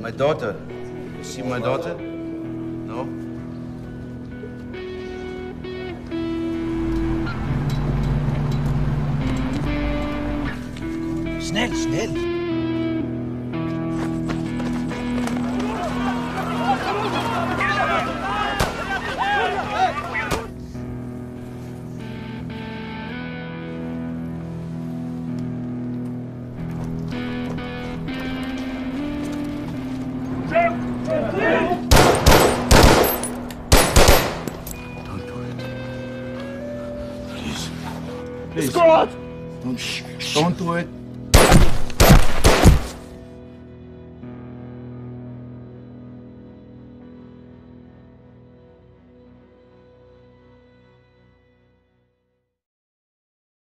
My daughter. You see my daughter? No? Schnell, schnell. Please. Please. Scott! Don't, don't do it.